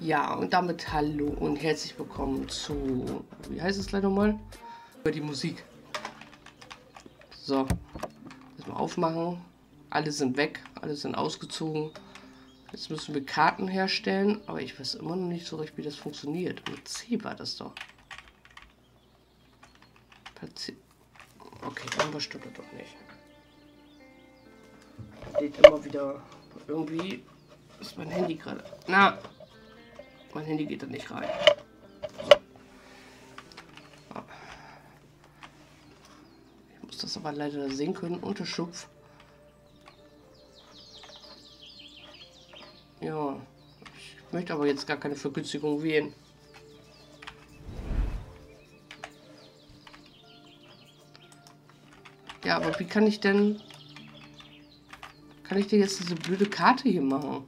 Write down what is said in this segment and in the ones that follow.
Ja, und damit hallo und herzlich willkommen zu, wie heißt es gleich nochmal? Über die Musik. So, erstmal aufmachen. Alle sind weg, alle sind ausgezogen. Jetzt müssen wir Karten herstellen, aber ich weiß immer noch nicht so recht, wie das funktioniert. Mit C war das doch. Okay, irgendwas stimmt doch nicht. Steht immer wieder irgendwie ist mein Handy gerade. Na, mein Handy geht da nicht rein. Ich muss das aber leider sehen können. Unterschupf. Ja, ich möchte aber jetzt gar keine Vergünstigung wählen. Ja, aber wie kann ich denn... Kann ich dir jetzt diese blöde Karte hier machen?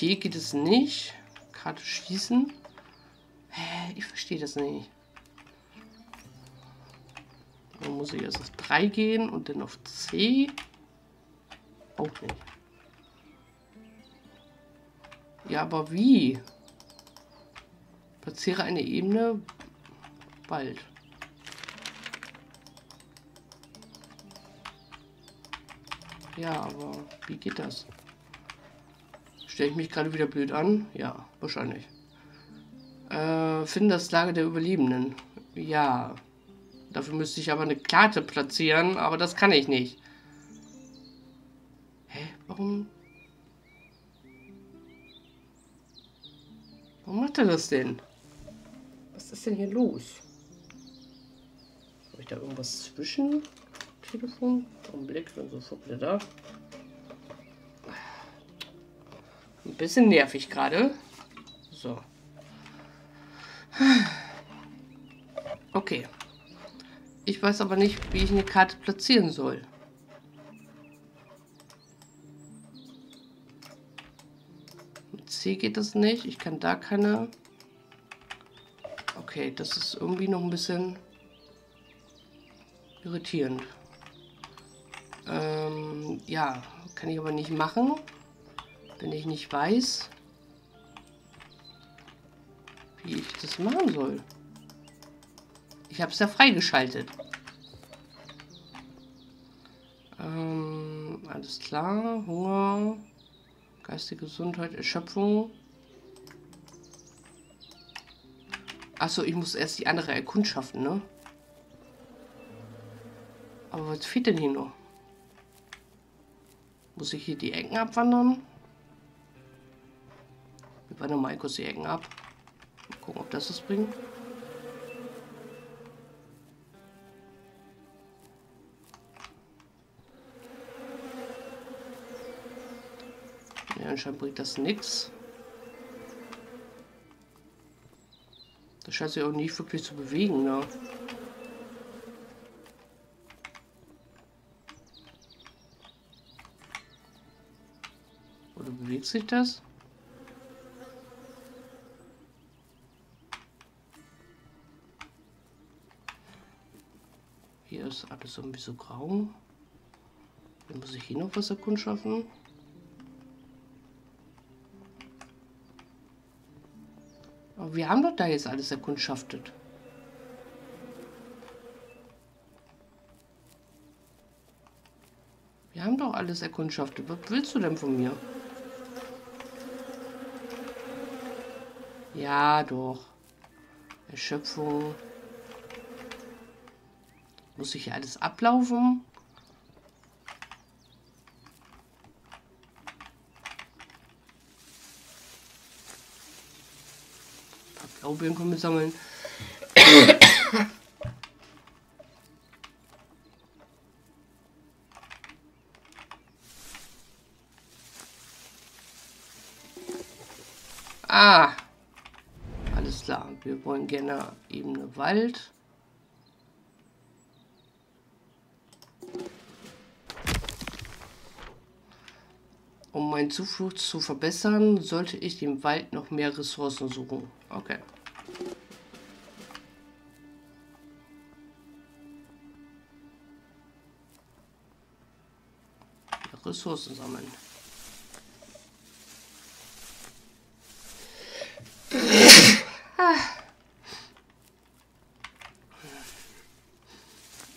Geht es nicht. Karte schießen. Hä, ich verstehe das nicht. Dann muss ich erst auf 3 gehen und dann auf C. Auch nicht. Ja, aber wie? Platziere eine Ebene bald. Ja, aber wie geht das? Stelle ich mich gerade wieder blöd an? Ja, wahrscheinlich. Äh, finde das Lager der Überlebenden. Ja. Dafür müsste ich aber eine Karte platzieren, aber das kann ich nicht. Hä? Warum? Warum macht er das denn? Was ist denn hier los? Habe ich da irgendwas zwischen? Telefon? Augenblick, bin sofort wieder da. Ein bisschen nervig gerade. So. Okay. Ich weiß aber nicht, wie ich eine Karte platzieren soll. Mit C geht das nicht. Ich kann da keine... Okay, das ist irgendwie noch ein bisschen irritierend. Ähm, ja, kann ich aber nicht machen, wenn ich nicht weiß, wie ich das machen soll. Ich habe es ja freigeschaltet. Ähm, alles klar. Hunger, geistige Gesundheit, Erschöpfung. Achso, ich muss erst die andere erkundschaften, ne? Aber was fehlt denn hier noch? Muss ich hier die Ecken abwandern? Wandern mal kurz die Ecken ab. Mal gucken, ob das das bringt. Ja, anscheinend bringt das nichts. Das scheint sich auch nicht wirklich zu bewegen, ne? Oder bewegt sich das? Hier ist irgendwie so grau. Dann muss ich hier noch was erkundschaften. Aber wir haben doch da jetzt alles erkundschaftet. Wir haben doch alles erkundschaftet. Was willst du denn von mir? Ja, doch. Erschöpfung. Muss ich hier alles ablaufen? Blaubeeren können wir sammeln. ah. Alles klar. Wir wollen gerne Ebene Wald. Zuflucht zu verbessern, sollte ich dem Wald noch mehr Ressourcen suchen. Okay. Ressourcen sammeln.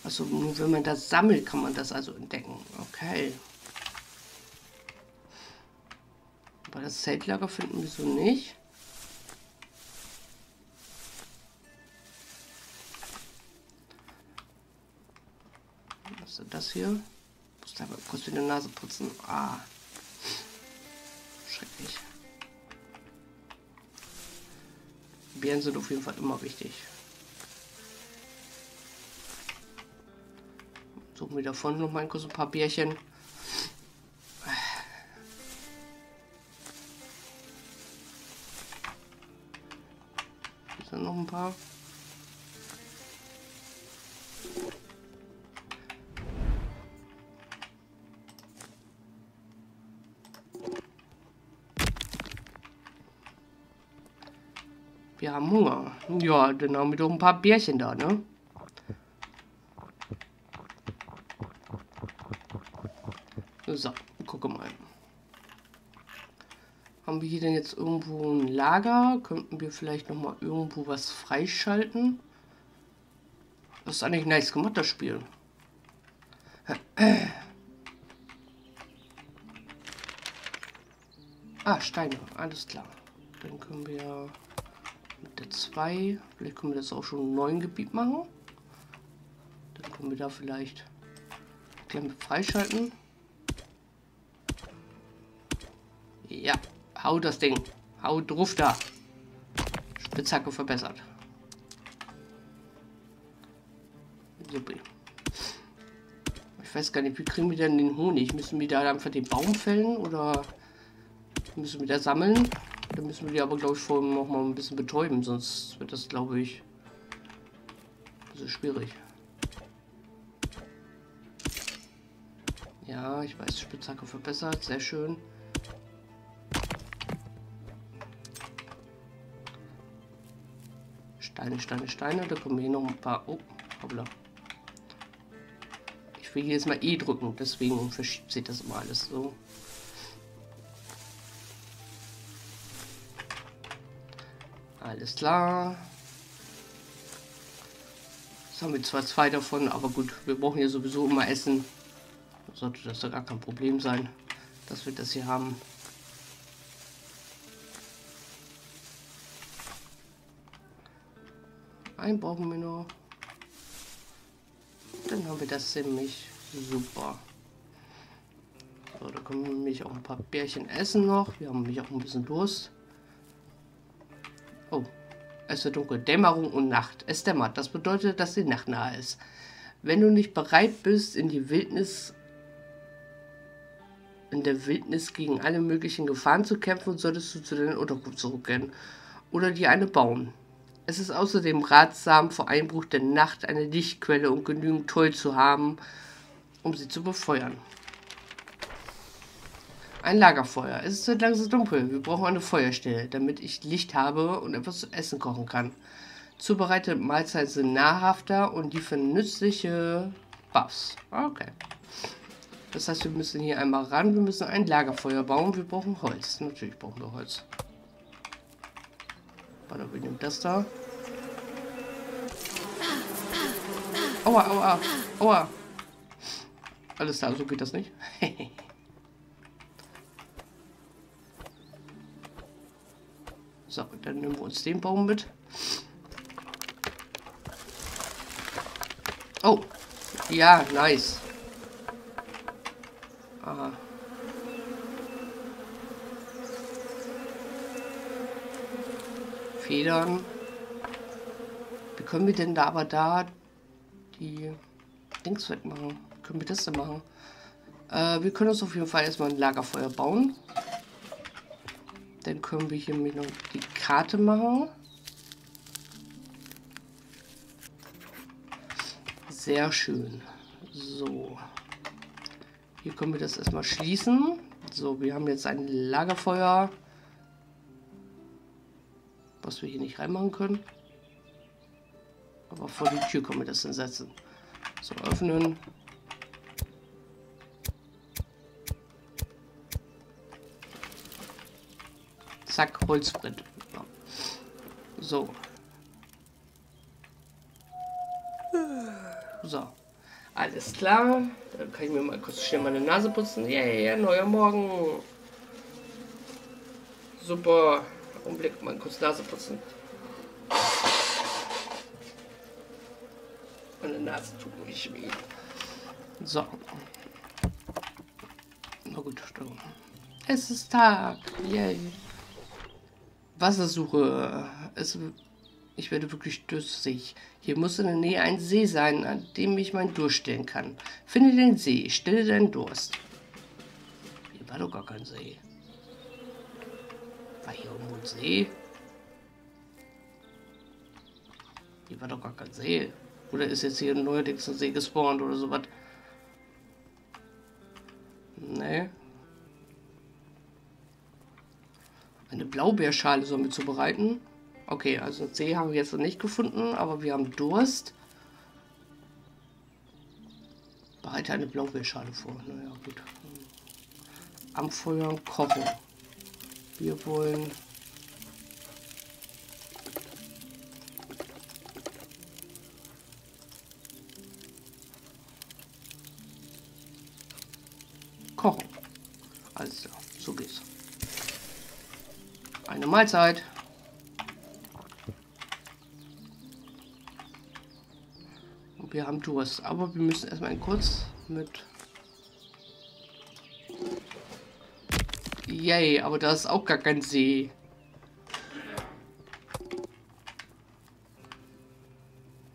Also nur wenn man das sammelt, kann man das also entdecken. Okay. Das Zeltlager finden wir so nicht. Was ist denn das hier? Muss da mal kurz die Nase putzen. Ah. Schrecklich. Beeren sind auf jeden Fall immer wichtig. Suchen wir davon noch mal kurz ein paar Bärchen. Noch ein paar. Wir haben Hunger. Ja, dann haben wir doch ein paar Bärchen da, ne? So, gucke mal. Haben wir hier denn jetzt irgendwo ein Lager? Könnten wir vielleicht noch mal irgendwo was freischalten? Das ist eigentlich nice gemacht, das Spiel. Ah, Steine, alles klar. Dann können wir mit der 2, vielleicht können wir das auch schon im neuen Gebiet machen. Dann können wir da vielleicht mit freischalten. Ja, hau das Ding. Hau drauf da. Spitzhacke verbessert. Super. Ich weiß gar nicht, wie kriegen wir denn den Honig? Müssen wir da einfach den Baum fällen oder müssen wir da sammeln? Dann müssen wir die aber, glaube ich, vorher noch mal ein bisschen betäuben, sonst wird das, glaube ich, bisschen schwierig. Ja, ich weiß, Spitzhacke verbessert, sehr schön. Steine, Steine, Steine. Da kommen hier noch ein paar. Oh, hoppla. Ich will jetzt mal E drücken, deswegen verschiebt sich das immer alles so. Alles klar. Jetzt haben wir zwar zwei davon, aber gut, wir brauchen ja sowieso immer Essen. Sollte das da gar kein Problem sein, dass wir das hier haben. Einen brauchen wir noch. Dann haben wir das nämlich super. So, da können wir nämlich auch ein paar Bärchen essen noch. Wir haben nämlich auch ein bisschen Durst. Oh, es wird dunkel. Dämmerung und Nacht. Es dämmert. Das bedeutet, dass die Nacht nahe ist. Wenn du nicht bereit bist, in die Wildnis in der Wildnis gegen alle möglichen Gefahren zu kämpfen, solltest du zu deiner Unterkunft zurückkehren oder dir eine bauen. Es ist außerdem ratsam, vor Einbruch der Nacht eine Lichtquelle und genügend Toll zu haben, um sie zu befeuern. Ein Lagerfeuer. Es ist langsam dunkel. Wir brauchen eine Feuerstelle, damit ich Licht habe und etwas zu essen kochen kann. Zubereitete Mahlzeiten sind nahrhafter und die für nützliche Buffs. Okay. Das heißt, wir müssen hier einmal ran. Wir müssen ein Lagerfeuer bauen. Wir brauchen Holz. Natürlich brauchen wir Holz. Warte, wir nehmen das da. Aua, aua, aua. Alles klar, so geht das nicht. so, dann nehmen wir uns den Baum mit. Oh, ja, nice. Aha. Federn. Wie können wir denn da aber da die Dings wegmachen? Wie können wir das denn machen? Äh, wir können uns auf jeden Fall erstmal ein Lagerfeuer bauen. Dann können wir hier noch die Karte machen. Sehr schön. So. Hier können wir das erstmal schließen. So, wir haben jetzt ein Lagerfeuer was wir hier nicht reinmachen können. Aber vor die Tür können wir das dann setzen. So, öffnen. Zack, Holzbrett. Ja. So. So. Alles klar. Dann kann ich mir mal kurz schnell meine Nase putzen. Yeah, yeah neuer Morgen. Super. Augenblick, mal kurz Nase putzen. Meine Nase tut nicht weh. So. Na gut, stimmt. Es ist Tag. Yay. Wassersuche. Es, ich werde wirklich durstig. Hier muss in der Nähe ein See sein, an dem ich meinen Durst stillen kann. Finde den See, stille deinen Durst. Hier war doch gar kein See. War hier irgendwo ein See? Hier war doch gar kein See. Oder ist jetzt hier neuerdings ein See gespawnt oder sowas? Nee. Eine Blaubeerschale sollen wir zubereiten. Okay, also einen See haben wir jetzt noch nicht gefunden, aber wir haben Durst. Bereite eine Blaubeerschale vor. Naja, gut. Am Feuer kochen. Wir wollen... Kochen. Also, so geht's. Eine Mahlzeit. Und wir haben Durst. Aber wir müssen erstmal kurz mit Yay, aber da ist auch gar kein See.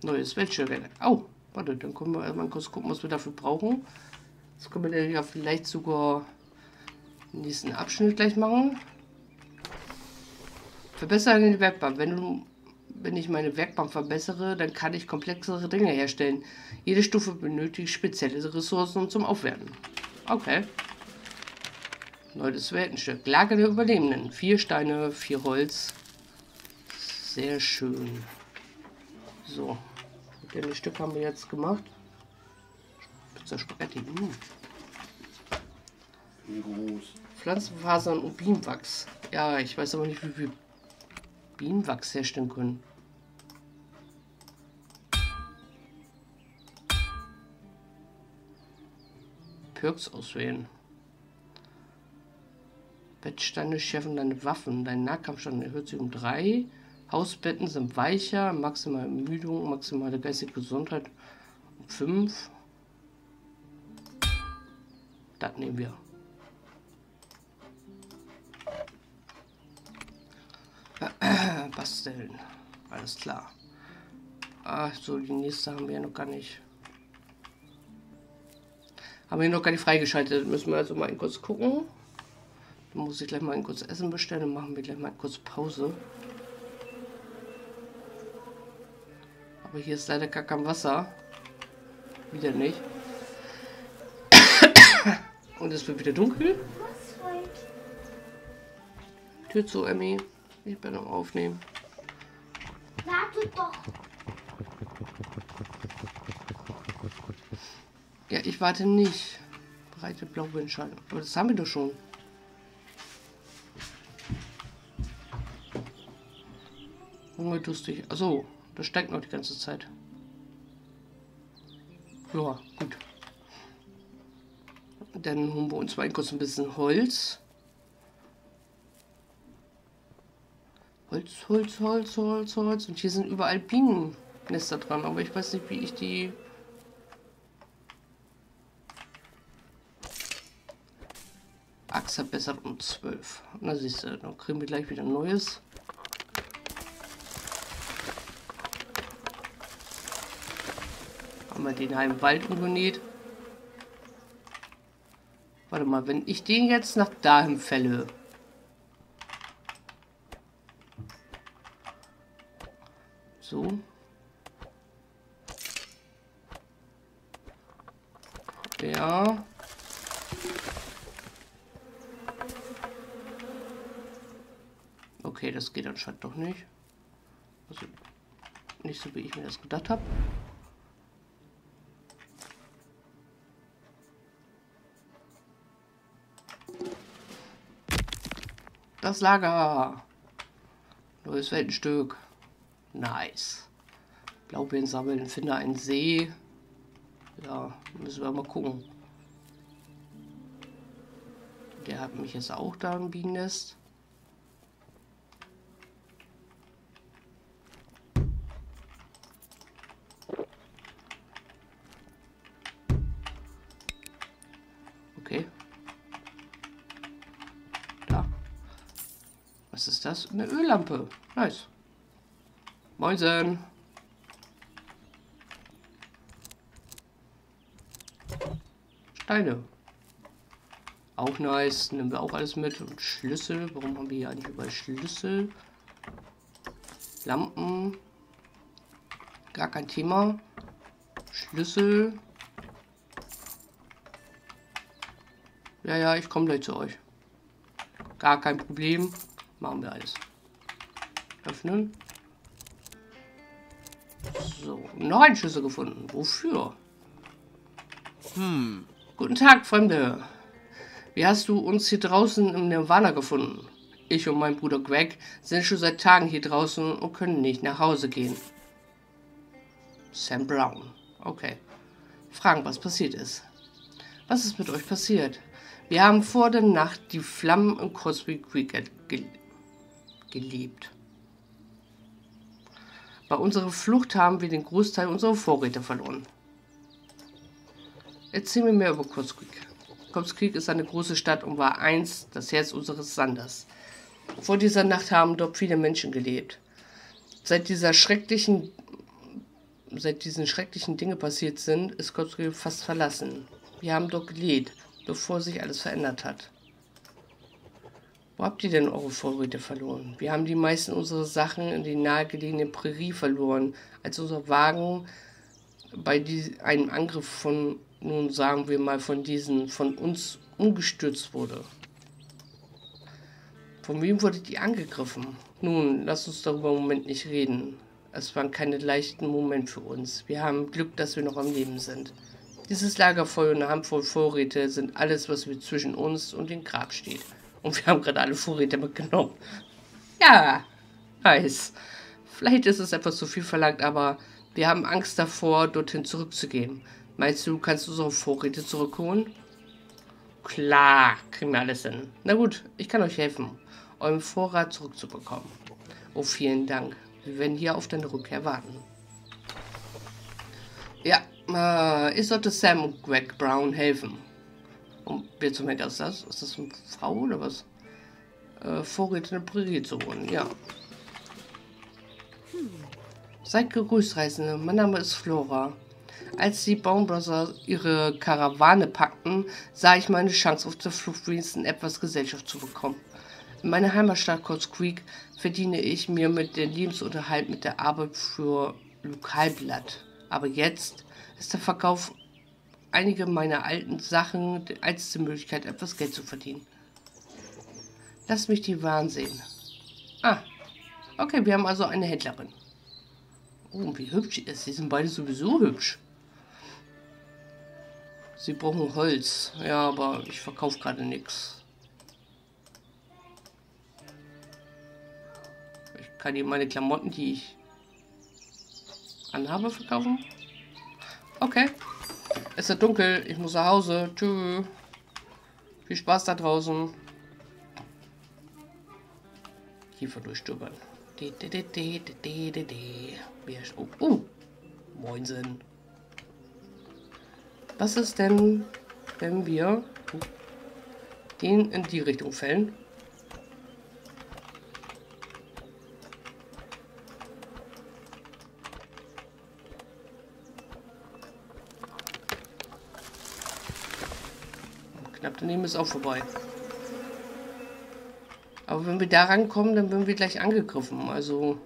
Neues Weltschirmwerk. Oh, warte, dann können wir erstmal kurz gucken, was wir dafür brauchen. Das können wir ja vielleicht sogar im nächsten Abschnitt gleich machen. Verbessere die Werkbank. Wenn, wenn ich meine Werkbank verbessere, dann kann ich komplexere Dinge herstellen. Jede Stufe benötigt spezielle Ressourcen zum Aufwerten. Okay. Neues Weltenstück. Lager der Überlebenden. Vier Steine, vier Holz. Sehr schön. So. Wie Stück haben wir jetzt gemacht? Pizza Spaghetti. Mm. Pflanzenfasern und Bienenwachs. Ja, ich weiß aber nicht, wie viel Bienenwachs herstellen können. Perks auswählen. Bettsteine schärfen deine Waffen. Dein Nahkampfstand erhöht sich um 3. Hausbetten sind weicher. Maximale Ermüdung, maximale geistige Gesundheit um 5. Das nehmen wir. Basteln. Alles klar. Ach so, die nächste haben wir noch gar nicht. Haben wir noch gar nicht freigeschaltet. Müssen wir also mal kurz gucken. Dann muss ich gleich mal ein kurz Essen bestellen. Dann machen wir gleich mal kurz Pause. Aber hier ist leider gar kein Wasser. Wieder nicht. Und es wird wieder dunkel. Tür zu, Emmy. Ich bin am Aufnehmen. Warte doch. Ja, ich warte nicht. Breite Blauwindschale. Aber das haben wir doch schon. Hungerdurstig. Achso, das steigt noch die ganze Zeit. Ja, gut. Dann holen wir uns mal kurz ein bisschen Holz. Holz, Holz, Holz, Holz, Holz. Und hier sind überall Bienennester dran. Aber ich weiß nicht, wie ich die... Achse verbessert um 12. Na siehst du, dann kriegen wir gleich wieder ein neues. Haben wir den halben Wald umgenäht. Warte mal, wenn ich den jetzt nach dahin fälle, So. Ja. Okay, das geht anscheinend doch nicht. Also nicht so, wie ich mir das gedacht habe. Das Lager. Neues Weltenstück. Nice. Blaubeeren sammeln. Finde einen See. Ja, müssen wir mal gucken. Der hat mich jetzt auch da im Bienennest. Was? Eine Öllampe. Nice. Moinsen. Steine. Auch nice. Nehmen wir auch alles mit. Und Schlüssel. Warum haben wir hier eigentlich überall Schlüssel? Lampen. Gar kein Thema. Schlüssel. Ja, ja, ich komme gleich zu euch. Gar kein Problem. Machen wir alles. Öffnen. So, noch ein Schlüssel gefunden. Wofür? Hm. Guten Tag, Fremde. Wie hast du uns hier draußen im Nirvana gefunden? Ich und mein Bruder Greg sind schon seit Tagen hier draußen und können nicht nach Hause gehen. Sam Brown. Okay. Fragen, was passiert ist. Was ist mit euch passiert? Wir haben vor der Nacht die Flammen im Crosby Creek gelebt. Bei unserer Flucht haben wir den Großteil unserer Vorräte verloren. Erzähl mir mehr über. Cops Creek ist eine große Stadt und war einst das Herz unseres Sanders. Vor dieser Nacht haben dort viele Menschen gelebt. Seit dieser schrecklichen seit diesen schrecklichen Dinge passiert sind, ist Creek fast verlassen. Wir haben dort gelebt bevor sich alles verändert hat. Wo habt ihr denn eure Vorräte verloren? Wir haben die meisten unserer Sachen in die nahegelegene Prärie verloren, als unser Wagen bei einem Angriff von, nun sagen wir mal, von diesen, von uns umgestürzt wurde. Von wem wurdet ihr angegriffen? Nun, lasst uns darüber im Moment nicht reden. Es war kein leichten Moment für uns. Wir haben Glück, dass wir noch am Leben sind. Dieses Lagerfeuer und eine Handvoll Vorräte sind alles, was zwischen uns und dem Grab steht. Und wir haben gerade alle Vorräte mitgenommen. Ja, nice. Vielleicht ist es etwas zu viel verlangt, aber wir haben Angst davor, dorthin zurückzugehen. Meinst du, kannst du unsere Vorräte zurückholen? Klar, kriegen wir alles hin. Na gut, ich kann euch helfen, euren Vorrat zurückzubekommen. Oh, vielen Dank. Wir werden hier auf deine Rückkehr warten. Ja, äh, ich sollte Sam und Greg Brown helfen. Und wer zum Henker ist das? Ist das eine Frau oder was? Äh, Vorräte in der Prärie zu holen, ja. Seid gegrüßt, Reisende. Mein Name ist Flora. Als die Baumbrother ihre Karawane packten, sah ich meine Chance auf der Flucht wenigstens etwas Gesellschaft zu bekommen. In meiner Heimatstadt Coats Creek verdiene ich mir mit dem Lebensunterhalt mit der Arbeit für Lokalblatt. Aber jetzt ist der Verkauf einiger meiner alten Sachen die einzige Möglichkeit, etwas Geld zu verdienen. Lass mich die Waren sehen. Ah, okay, wir haben also eine Händlerin. Oh, wie hübsch sie ist. Sie sind beide sowieso hübsch. Sie brauchen Holz. Ja, aber ich verkaufe gerade nichts. Ich kann ihr meine Klamotten, die ich anhabe, verkaufen. Okay. Es ist dunkel. Ich muss nach Hause. Tschüss. Viel Spaß da draußen. Kiefer durchstöbern. Oh, uh. Moinsen. Was ist denn, wenn wir den in die Richtung fällen? Daneben ist auch vorbei. Aber wenn wir da rankommen, dann werden wir gleich angegriffen. Also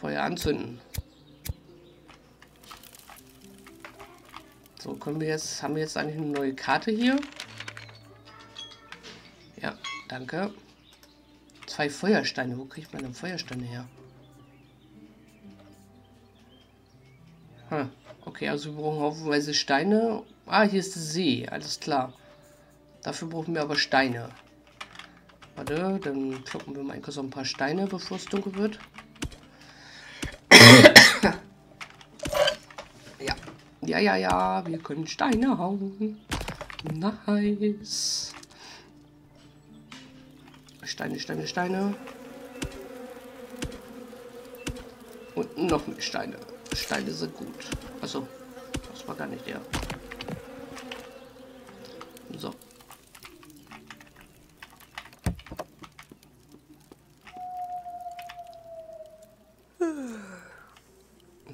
Feuer anzünden. So, können wir jetzt, haben wir jetzt eigentlich eine neue Karte hier? Ja, danke. Zwei Feuersteine. Wo kriegt man denn Feuersteine her? Okay, also wir brauchen haufenweise Steine. Ah, hier ist der See. Alles klar. Dafür brauchen wir aber Steine. Warte, dann kloppen wir mal so ein paar Steine, bevor es dunkel wird. ja. Ja, ja, ja, wir können Steine hauen. Nice. Steine, Steine, Steine. Und noch mehr Steine. Steine sind gut. Also, das war gar nicht der. So.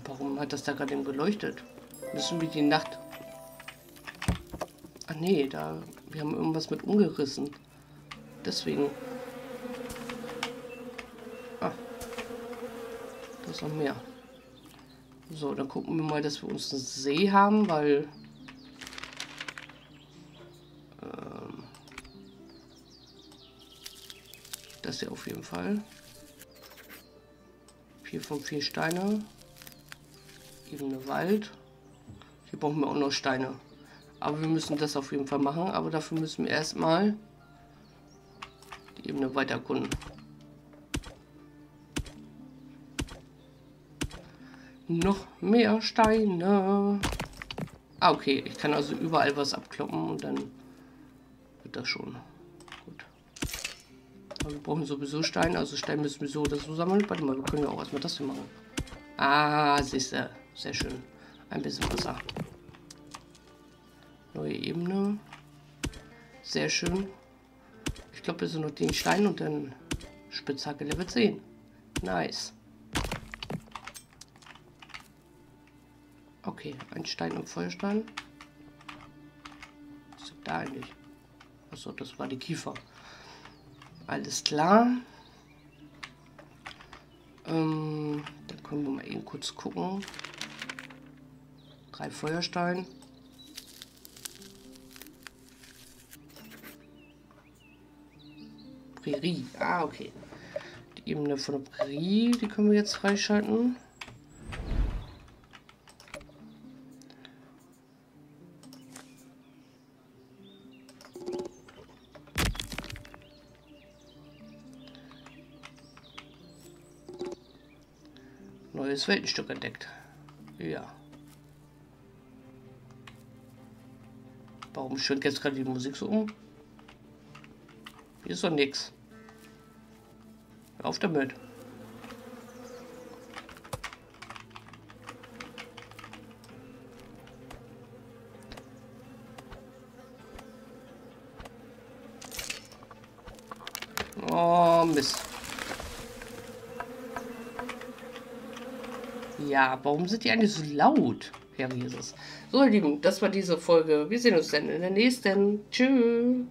Warum hat das da gerade eben geleuchtet? Müssen wir die Nacht... Ach nee, da... Wir haben irgendwas mit umgerissen. Deswegen... Ah. Da ist noch mehr. So, dann gucken wir mal, dass wir uns einen See haben, weil... Ähm, das hier auf jeden Fall. Vier von vier Steine. Ebene Wald. Hier brauchen wir auch noch Steine. Aber wir müssen das auf jeden Fall machen. Aber dafür müssen wir erstmal die Ebene weiter erkunden. Noch mehr Steine. Ah, okay. Ich kann also überall was abkloppen und dann wird das schon. Gut. Aber wir brauchen sowieso Steine. Also Steine müssen wir so oder so sammeln. Warte mal, wir können ja auch erstmal das hier machen. Ah, siehst du. Sehr schön. Ein bisschen Wasser. Neue Ebene. Sehr schön. Ich glaube, wir sind noch den Stein und dann Spitzhacke Level 10. Nice. Okay, ein Stein und Feuerstein. Was ist da eigentlich? Achso, das war die Kiefer. Alles klar. Ähm, dann können wir mal eben kurz gucken. Drei Feuerstein. Prärie. Ah, okay. Die Ebene von der Prärie, die können wir jetzt freischalten. Neues Weltenstück entdeckt. Ja. Warum schwingt jetzt gerade die Musik so um? Hier ist doch nichts. Auf damit. Oh, Mist. Ja, warum sind die eigentlich so laut, Herr Jesus? So, ihr Lieben, das war diese Folge. Wir sehen uns dann in der nächsten. Tschüss.